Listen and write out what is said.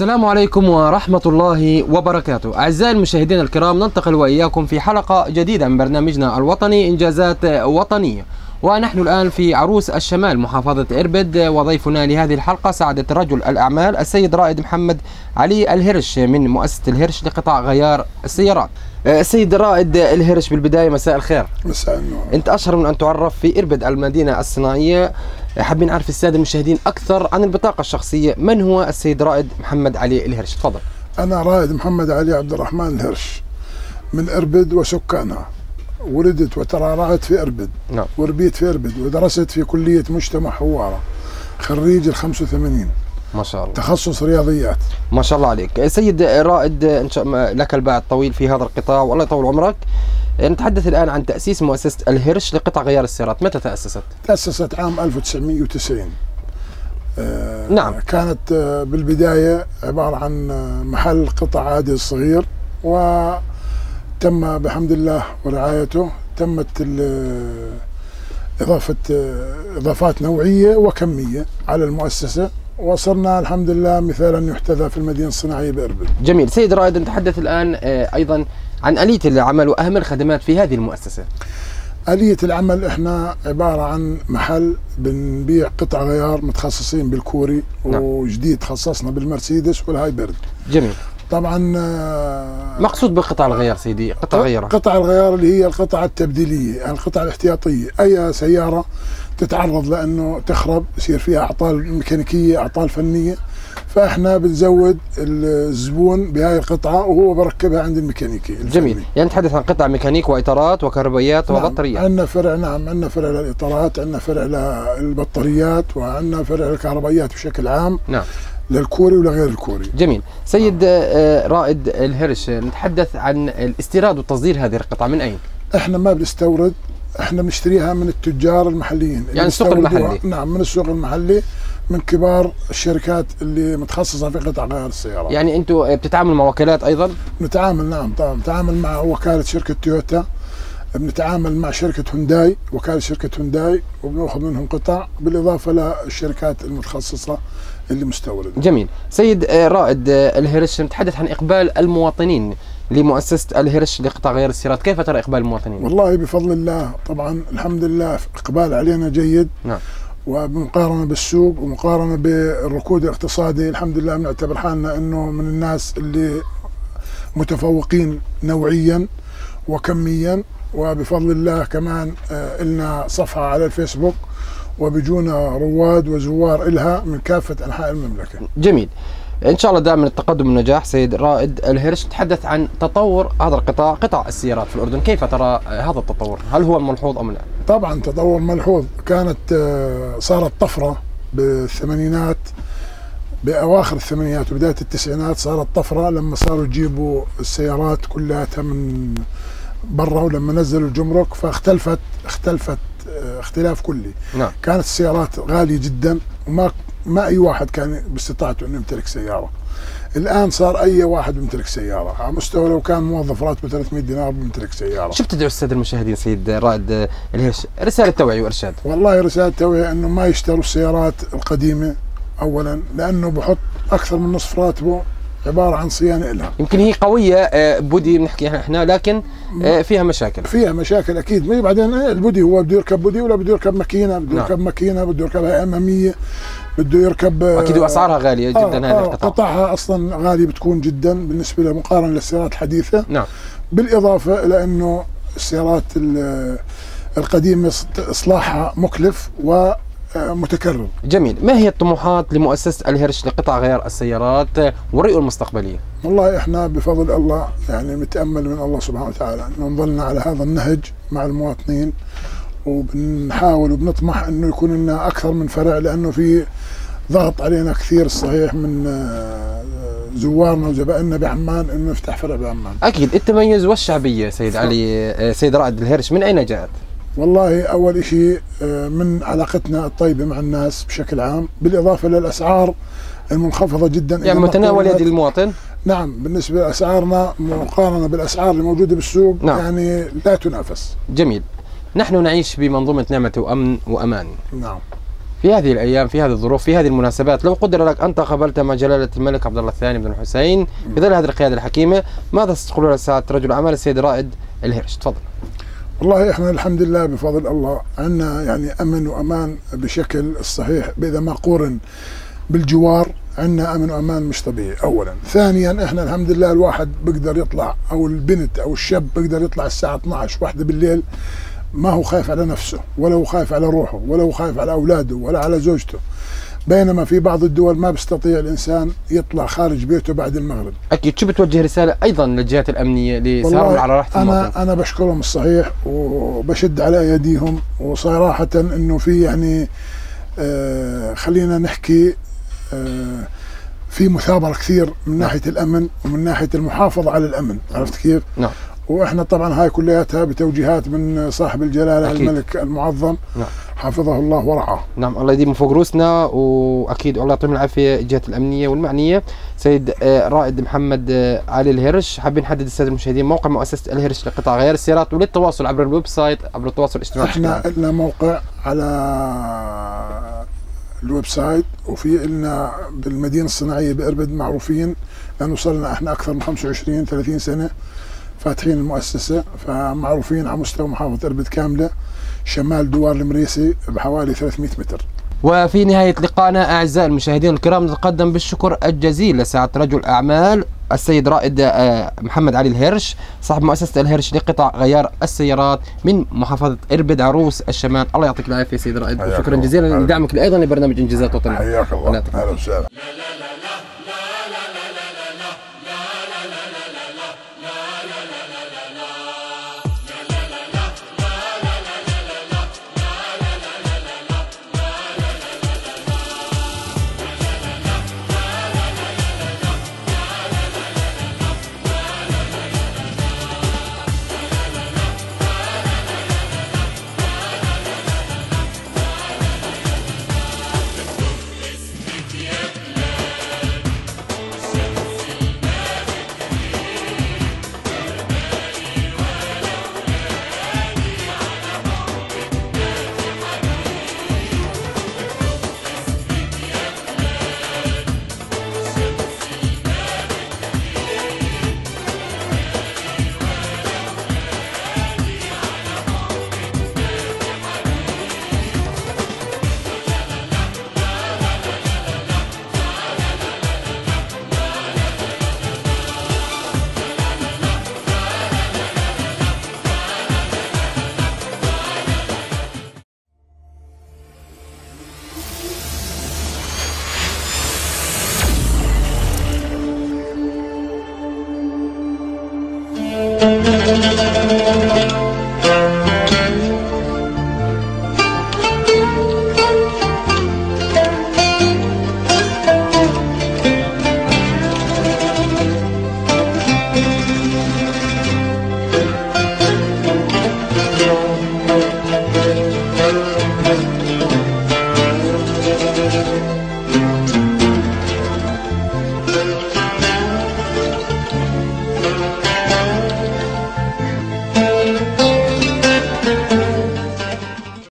السلام عليكم ورحمة الله وبركاته. أعزائي المشاهدين الكرام ننتقل وإياكم في حلقة جديدة من برنامجنا الوطني إنجازات وطنية. ونحن الآن في عروس الشمال محافظة إربد وضيفنا لهذه الحلقة سعادة رجل الأعمال السيد رائد محمد علي الهرش من مؤسسة الهرش لقطاع غيار السيارات. السيد رائد الهرش بالبداية مساء الخير. مساء النور. أنت أشهر من أن تعرف في إربد المدينة الصناعية. حابين نعرف السادة المشاهدين أكثر عن البطاقة الشخصية. من هو السيد رائد محمد علي الهرش؟ تفضل. أنا رائد محمد علي عبد الرحمن الهرش من إربد وسكانها ولدت وترعرعت في إربد نعم. وربيت في إربد ودرست في كلية مجتمع حوارة خريج ال 85 ما شاء الله. تخصص رياضيات. ما شاء الله عليك. سيد رائد إن شاء لك الباع الطويل في هذا القطاع والله يطول عمرك. نتحدث الآن عن تأسيس مؤسسة الهرش لقطع غيار السيارات. متى تأسست؟ تأسست عام 1990 آه، نعم. كانت آه، بالبداية عبارة عن آه، محل قطع عادي صغير وتم بحمد الله ورعايته تمت ال- إضافة إضافات نوعية وكمية على المؤسسة. وصرنا الحمد لله مثالا يحتذى في المدينة الصناعية بإربد جميل. سيد رائد نتحدث الآن آه، أيضا عن آلية العمل وأهم الخدمات في هذه المؤسسة. آلية العمل إحنا عبارة عن محل بنبيع قطع غيار متخصصين بالكوري نعم. وجديد تخصصنا بالمرسيدس والهايبرد. جميل. طبعا آه، مقصود بقطع الغيار سيدي قطع غيارة قطع الغيار اللي هي القطع التبديلية يعني القطع الاحتياطية أي سيارة تتعرض لأنه تخرب يصير فيها أعطال ميكانيكية أعطال فنية فإحنا بنزود الزبون بهاي القطعة وهو بركبها عند الميكانيكي الفني. جميل. يعني نتحدث عن قطع ميكانيك وإطارات وكهربائيات نعم. وبطاريات. عندنا فرع نعم عندنا فرع للإطارات عندنا فرع للبطاريات وعندنا فرع للكهربائيات بشكل عام. نعم. للكوري ولغير الكوري جميل سيد آه، رائد الهرش نتحدث عن الاستيراد وتصدير هذه القطع من أين؟ إحنا ما بنستورد إحنا بنشتريها من التجار المحليين يعني السوق المحلي. نعم من السوق المحلي من كبار الشركات اللي متخصصة في قطع غيار السيارات يعني أنتم بتتعاملوا مع وكالات أيضا؟ نتعامل نعم طبعا نتعامل مع وكالة شركة تويوتا بنتعامل مع شركة هونداي وكالة شركة هونداي وبنأخذ منهم قطع بالإضافة للشركات المتخصصة اللي مستورده جميل. سيد آه، رائد آه، الهرش نتحدث عن إقبال المواطنين لمؤسسة الهرش لقطع غيار السيارات كيف ترى إقبال المواطنين؟ والله بفضل الله طبعا الحمد لله إقبال علينا جيد. نعم. وبمقارنه بالسوق ومقارنة بالركود الاقتصادي الحمد لله بنعتبر حالنا إنه من الناس اللي متفوقين نوعيا وكميا. وبفضل الله كمان آه، لنا صفحة على الفيسبوك وبيجونا رواد وزوار إلها من كافة أنحاء المملكة. جميل. إن شاء الله دائما التقدم والنجاح سيد رائد الهرش. تحدث عن تطور هذا القطاع قطع السيارات في الأردن. كيف ترى هذا التطور؟ هل هو ملحوظ أم لا؟ طبعا تطور ملحوظ. كانت آه، صارت طفرة بالثمانينات بأواخر الثمانينات وبداية التسعينات صارت طفرة. لما صاروا يجيبوا السيارات كلها من برا ولما نزلوا الجمرك فاختلفت اختلفت اختلاف كلي. نعم. كانت السيارات غالية جدا وما ما أي واحد كان باستطاعته أنه يمتلك سيارة. الآن صار أي واحد بيمتلك سيارة. على مستوى لو كان موظف راتبه 300 دينار بيمتلك سيارة. شو بتدعو الساده المشاهدين سيد رائد الهرش رسالة توعية وإرشاد؟ والله رسالة توعية إنه ما يشتروا السيارات القديمة اولا لأنه بحط أكثر من نصف راتبه عبارة عن صيانة إلها. يمكن هي قوية آه، بودي بنحكي إحنا لكن آه، فيها مشاكل. فيها مشاكل أكيد. بعدين إيه البودي هو بده يركب بودي ولا بده يركب ماكينة؟ بده نعم. يركب ماكينة بده يركبها أمامية بده يركب آه، أكيد واسعارها غالية جدا آه هذه آه القطع قطعها أصلا غالية بتكون جدا بالنسبة لمقارنة للسيارات الحديثة. نعم. بالإضافة إلى انه السيارات ال- القديمة اصلاحها مكلف ومتكرر جميل. ما هي الطموحات لمؤسسة الهرش لقطع غيار السيارات والرؤيه المستقبلية؟ والله إحنا بفضل الله يعني متأمل من الله سبحانه وتعالى. إنه نظلنا على هذا النهج مع المواطنين وبنحاول وبنطمح إنه يكون لنا أكثر من فرع لأنه في ضغط علينا كثير الصحيح من آه، زوارنا وزبائننا بعمان إنه نفتح فرع بعمان. أكيد. التميز والشعبية سيد علي آه، سيد رائد الهرش من أين جاءت؟ والله أول شيء آه، من علاقتنا الطيبة مع الناس بشكل عام بالإضافة للأسعار المنخفضة جدا يعني متناول يد المواطن؟ نعم بالنسبة لأسعارنا مقارنة بالأسعار اللي موجوده بالسوق نعم. يعني لا تنافس. جميل. نحن نعيش بمنظومة نعمة وأمن وأمان. نعم. في هذه الأيام في هذه الظروف في هذه المناسبات لو قدر لك أن تقابلت مع جلالة الملك عبد الله الثاني بن الحسين في ظل هذه القيادة الحكيمة ماذا ستقول لسعاده رجل أعمال السيد رائد الهرش. تفضل. والله إحنا الحمد لله بفضل الله عندنا يعني أمن وأمان بشكل الصحيح اذا ما قورن بالجوار عندنا أمن وأمان مش طبيعي اولا. ثانيا إحنا الحمد لله الواحد بيقدر يطلع أو البنت أو الشاب بيقدر يطلع الساعة 12 واحدة بالليل ما هو خايف على نفسه ولا هو خايف على روحه ولا هو خايف على أولاده ولا على زوجته. بينما في بعض الدول ما بيستطيع الإنسان يطلع خارج بيته بعد المغرب. أكيد. شو بتوجه رسالة أيضا للجهات الأمنية لسهرهم على راحه المواطن أنا أنا بشكرهم الصحيح وبشد على أيديهم وصراحة إنه في يعني آه خلينا نحكي آه في مثابرة كثير من ناحية الأمن ومن ناحية المحافظة على الأمن عرفت كيف؟ نعم. وإحنا طبعا هاي كلياتها بتوجيهات من صاحب الجلالة أكيد. الملك المعظم. نعم. حفظه الله ورعاه. نعم الله يديم فوق روسنا وأكيد الله يعطيهم العافية الجهات الأمنية والمعنية. سيد آه، رائد محمد آه، علي الهرش. حابين نحدد السادة المشاهدين موقع مؤسسة الهرش لقطع غيار السيارات وللتواصل عبر ال website عبر التواصل الاجتماعي. إحنا. لنا موقع على ال website وفي لنا بالمدينة الصناعية بأربد معروفين لأنه صار لنا إحنا أكثر من 25 30 سنة فاتحين المؤسسة فمعروفين على مستوى محافظة أربد كاملة. شمال دوار المريسي بحوالي 300 متر. وفي نهاية لقائنا أعزائي المشاهدين الكرام نتقدم بالشكر الجزيل لسعادة رجل أعمال السيد رائد آه، محمد علي الهرش صاحب مؤسسة الهرش لقطع غيار السيارات من محافظة إربد عروس الشمال. الله يعطيك العافية سيد رائد شكرا. جزيلا. لدعمك أيضا لبرنامج إنجازات وطنية حياك الله. أهلا وسهلا. Müzik